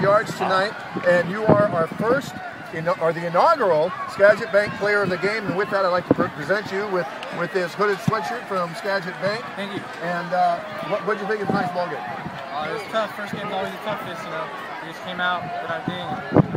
yards tonight, and you are our first, or the inaugural Skagit Bank Player of the Game. And with that, I'd like to present you with, with this hooded sweatshirt from Skagit Bank. Thank you. And uh, what did you think of tonight's ball game? Uh, it was tough. First game's always the toughest, you know. We just came out, but our thing.